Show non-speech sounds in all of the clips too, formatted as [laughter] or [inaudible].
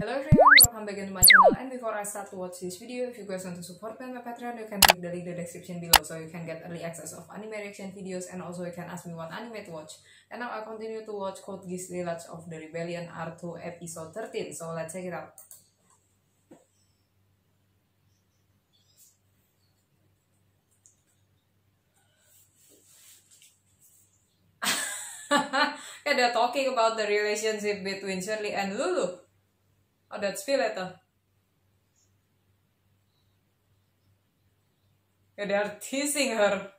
Hello everyone, welcome back into my channel and before I start to watch this video, if you guys want to support me on my Patreon, you can click the link in the description below so you can get early access of anime reaction videos and also you can ask me what anime to watch. And now I continue to watch Code Geass Lilac of the Rebellion R2 episode 13, so let's check it out. [laughs] yeah, they're talking about the relationship between Shirley and Lulu. Oh, that's Villetta. Yeah, they are teasing her.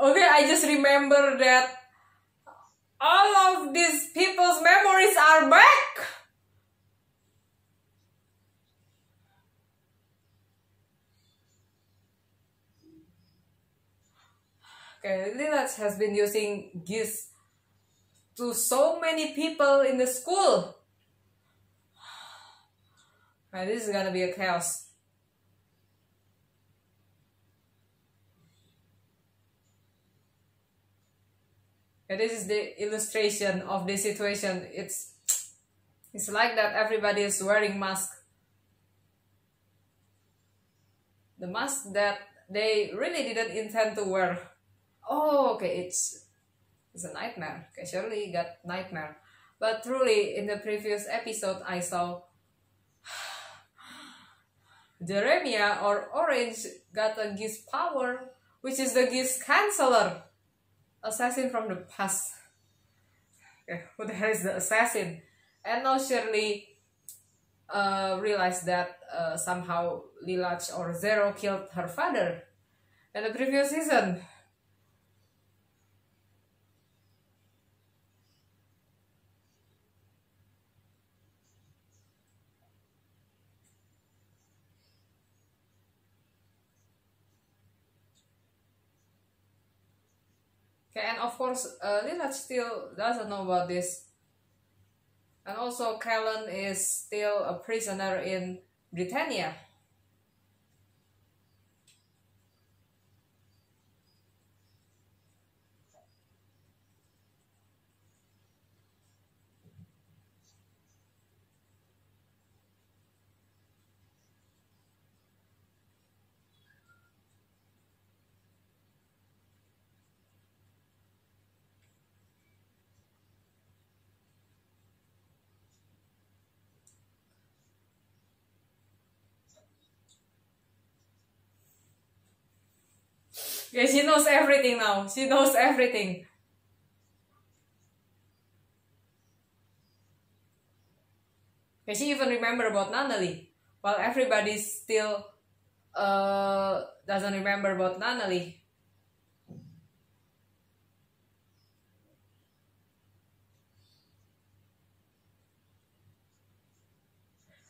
Okay, I just remember that all of these people's memories are back. Okay, Lelouch has been using Geass to so many people in the school. [sighs] Okay, this is gonna be a chaos. This is the illustration of the situation. It's it's like that everybody is wearing mask. The mask that they really didn't intend to wear. Oh, okay, it's it's a nightmare. Okay, Shirley got nightmare. But truly, in the previous episode, I saw [sighs] Jeremiah or Orange got a Geass power, which is the Geass Canceller assassin from the past. Okay, who the hell is the assassin? And now Shirley uh, realized that uh, somehow Lelouch or Zero killed her father in the previous season. And of course, uh, Lelouch still doesn't know about this. And also, Kallen is still a prisoner in Britannia. Yeah, she knows everything now. She knows everything. Yeah, she even remember about Nunnally. While everybody still uh, doesn't remember about Nunnally.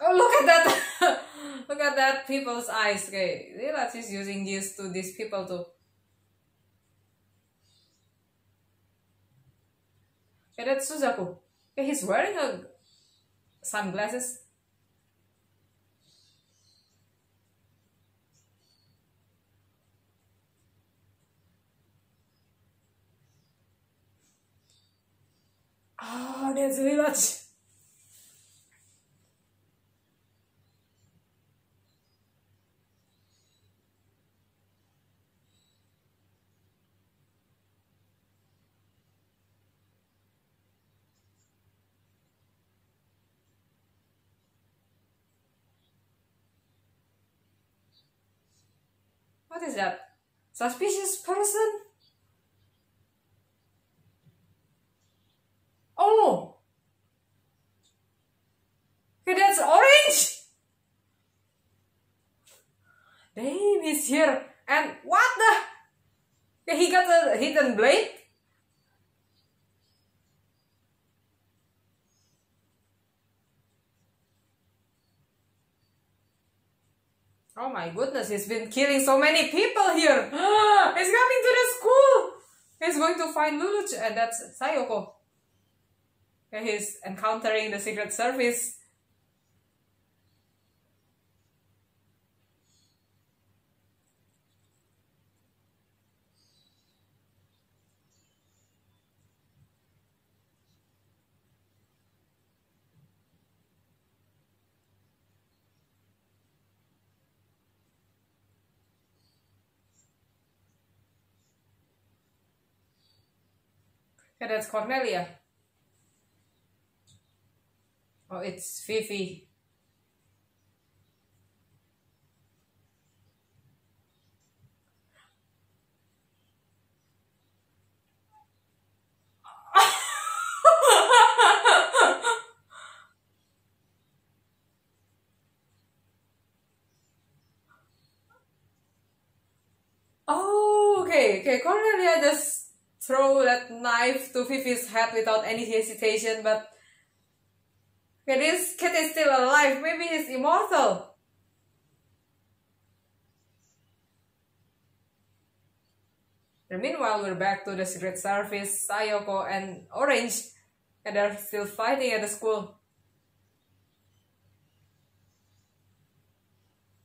Oh, look at that! [laughs] look at that people's eyes. Okay, Lelouch is using this to these people to Okay, that's Suzaku. Okay, he's wearing a sunglasses. Oh, that's Lelouch. What is that? Suspicious person? Oh! Okay, that's orange! Damn, he's here. And what the? Okay, he got a hidden blade? Oh my goodness, he's been killing so many people here. [gasps] he's coming to the school. He's going to find Lelouch and uh, that's Sayoko. he's encountering the Secret Service. That's Cornelia. Oh, it's Fifi. [laughs] oh, okay, okay. Cornelia just throw that knife to Fifi's head without any hesitation, but okay, this cat is still alive. Maybe he's immortal. Meanwhile, we're back to the Secret Service, Sayoko and Orange, and they're still fighting at the school.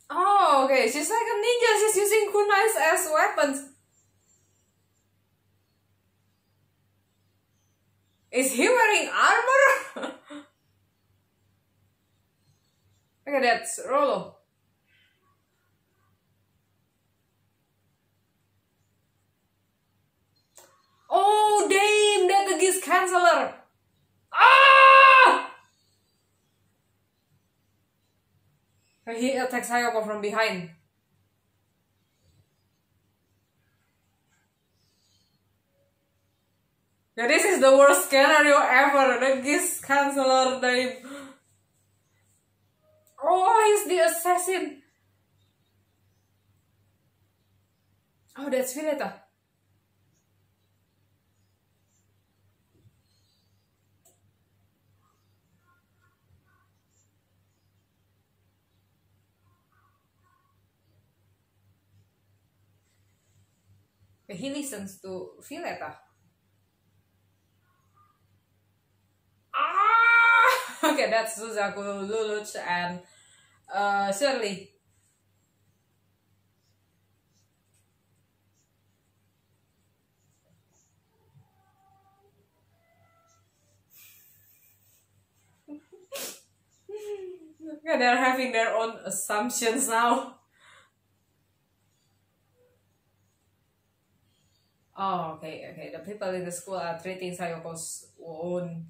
Oh, okay, she's like a ninja, she's using kunais as weapons. Is he wearing armor? [laughs] Look at that, Rolo. Oh, damn, that the Canceller. Ah! He attacks Sayoko from behind. Yeah, this is the worst scenario ever. The Geass Canceller name. Oh, he's the assassin. Oh, that's Villetta. He listens to Villetta. Okay, that's Lelouch, and uh, Shirley. yeah, they're having their own assumptions now. Oh, okay, okay. The people in the school are treating Sayoko's own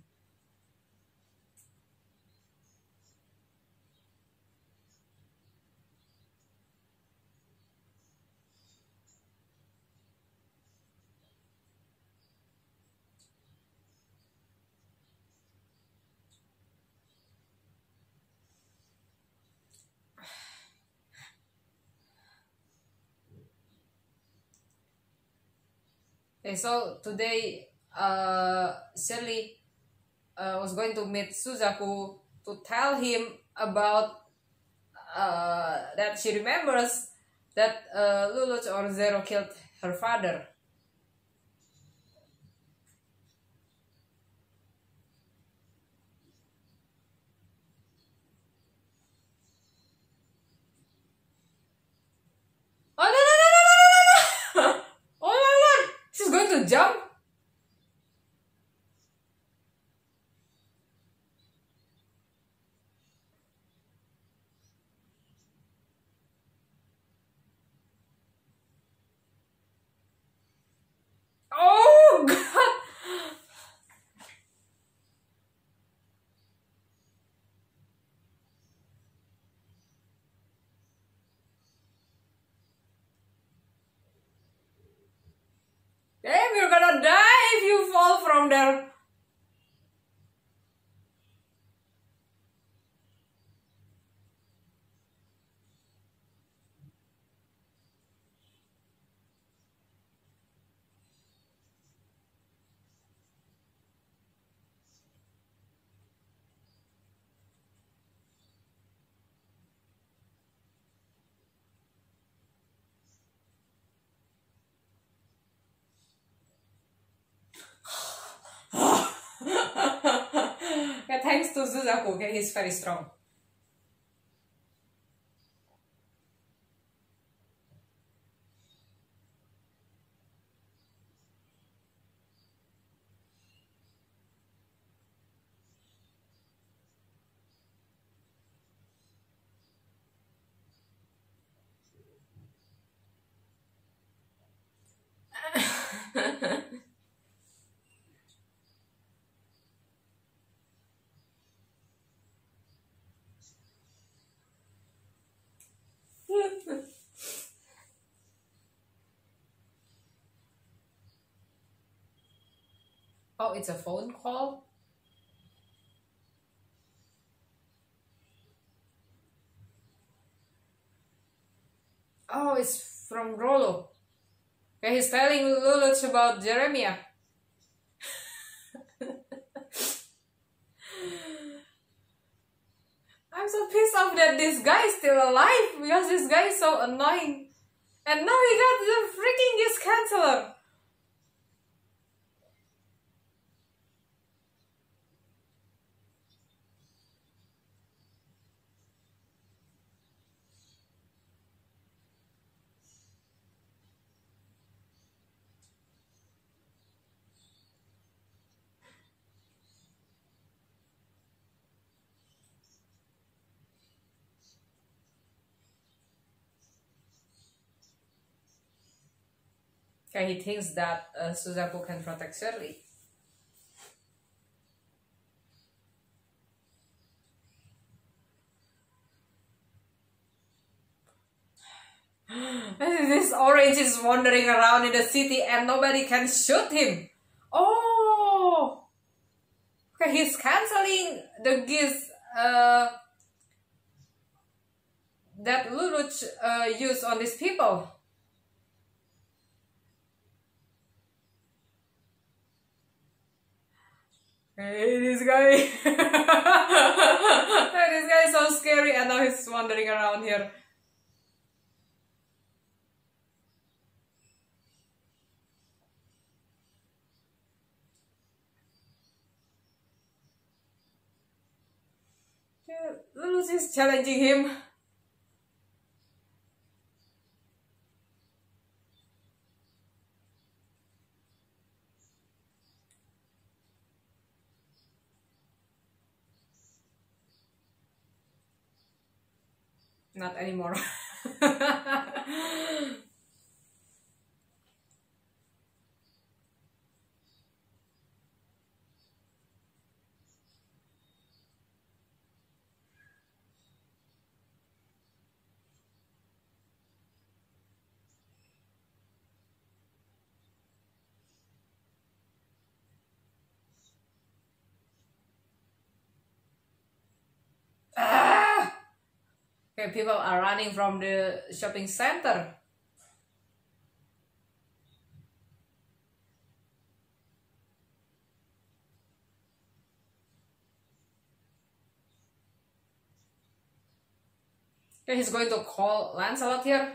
Okay, so today, uh, Shirley uh, was going to meet Suzaku to tell him about uh, that she remembers that uh, Lelouch or Zero killed her father. jump Oh god! Damn, you're gonna thanks to Suzaku, okay, he's very strong. Oh, it's a phone call? Oh, it's from Rolo. Okay, he's telling Lelouch about Jeremiah. [laughs] I'm so pissed off that this guy is still alive because this guy is so annoying. And now he got the freaking his canceller. Okay, he thinks that uh, Suzaku can protect Shirley. [gasps] this orange is wandering around in the city and nobody can shoot him. Oh! Okay, he's canceling the Geass uh, that Lelouch uh, used on these people. Hey, this guy. [laughs] this guy is so scary and now he's wandering around here. Lelouch is challenging him. Not anymore [laughs] Okay, people are running from the shopping center. Okay, he's going to call Lancelot here.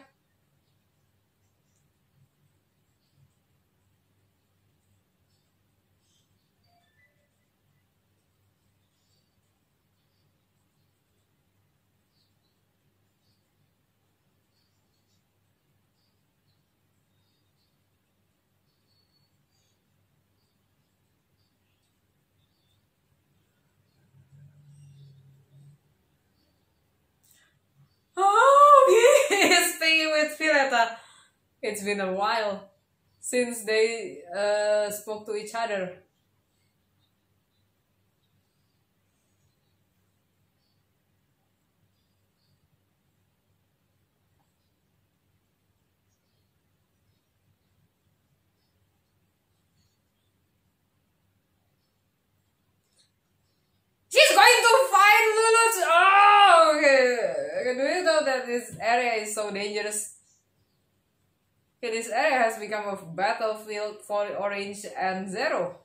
It's been a while since they uh, spoke to each other. She's going to! Oh. Do you know that this area is so dangerous? of Battlefield for Orange and Zero.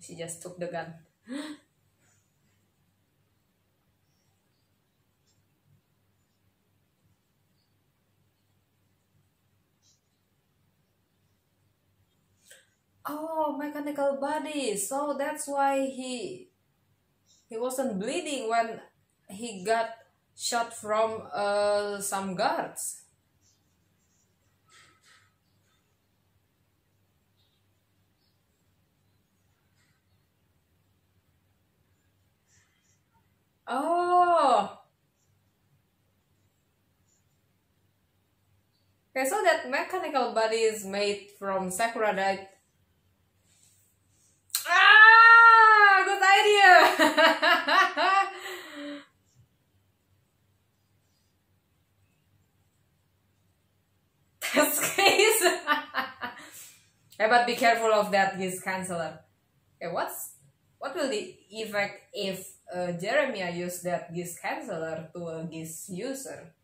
She just took the gun. [gasps] oh mechanical body so that's why he he wasn't bleeding when he got shot from uh, some guards. Oh, okay. So that mechanical body is made from sakura Test case. yeah, but be careful of that Geass canceller. Okay, what's what will the effect if uh, Jeremiah use that Geass canceller to a Geass user?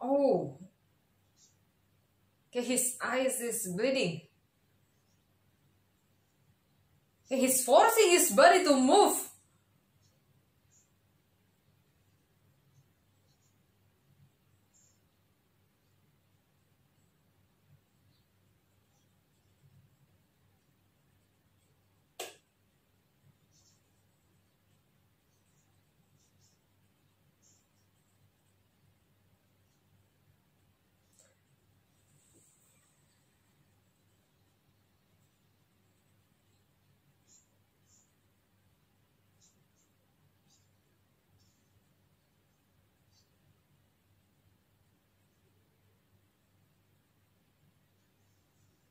Oh, okay, his eyes is bleeding. He's forcing his body to move.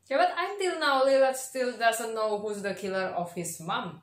Yeah, but until now, Lelouch still doesn't know who's the killer of his mom.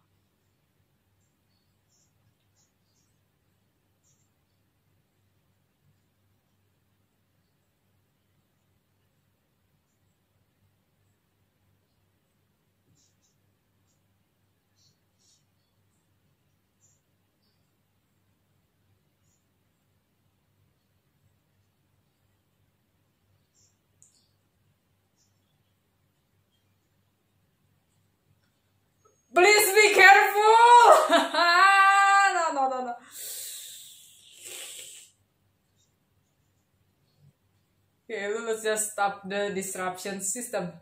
Okay, let's just stop the disruption system.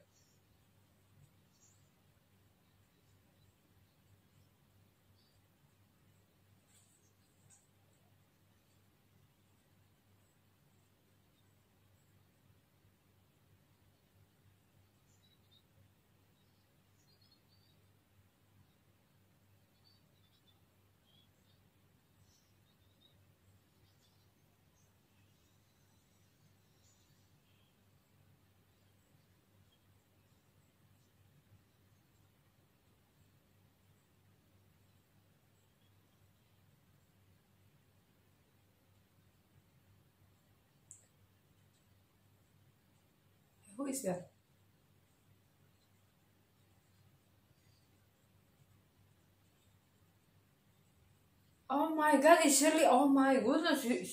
Oh my god, it's Shirley. Oh my goodness. She,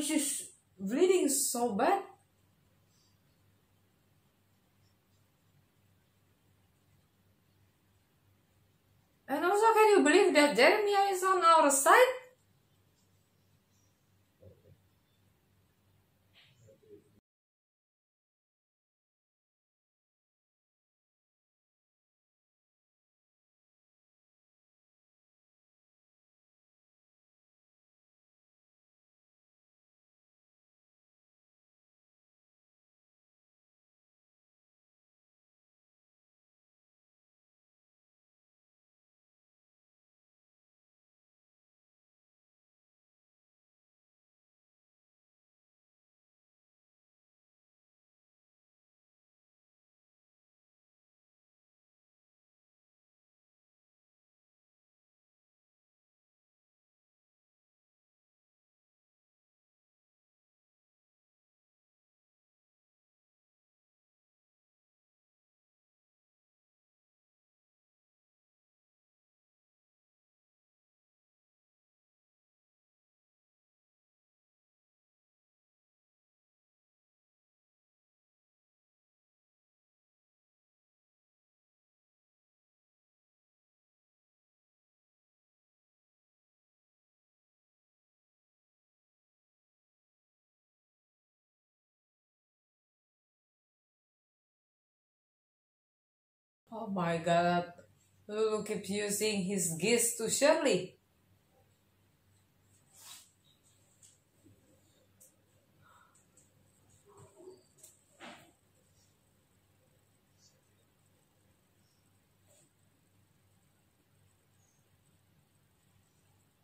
she's bleeding so bad. And also, can you believe that Jeremiah is on our side? Oh my god. Lulu keeps using his Geass to Shirley.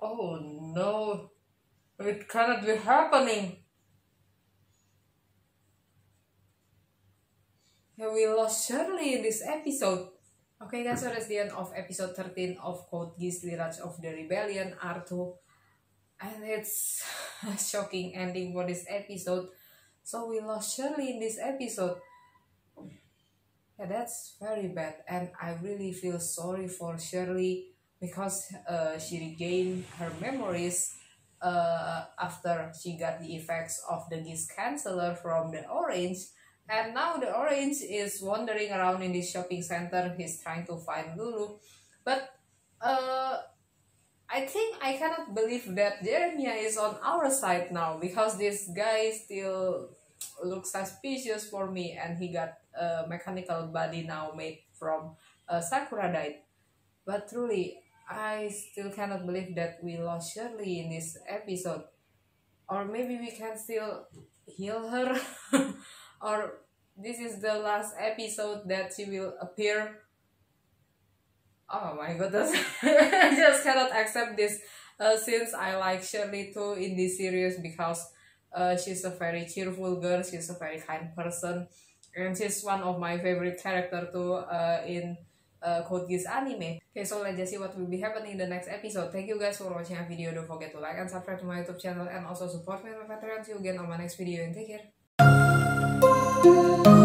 Oh no, it cannot be happening. We lost Shirley in this episode. Okay guys, so that's the end of episode 13 of Code Geass Lelouch of the Rebellion R2. And it's [laughs] a shocking ending for this episode. So we lost Shirley in this episode. Yeah, that's very bad. And I really feel sorry for Shirley because uh, she regained her memories uh, after she got the effects of the Geass Canceller from the orange and now the orange is wandering around in this shopping center he's trying to find Lulu but uh, I think I cannot believe that Jeremiah is on our side now because this guy still looks suspicious for me and he got a mechanical body now made from uh, Sakuradite but truly I still cannot believe that we lost Shirley in this episode. Or maybe we can still heal her. [laughs] or this is the last episode that she will appear. Oh my goodness. [laughs] I just cannot accept this uh, since I like Shirley too in this series because uh, she's a very cheerful girl, she's a very kind person, and she's one of my favorite character too uh, in uh, Code Geass anime. Okay, so let's just see what will be happening in the next episode. Thank you guys for watching our video. Don't forget to like and subscribe to my YouTube channel and also support me on my Patreon. See you again on my next video and take care. Oh.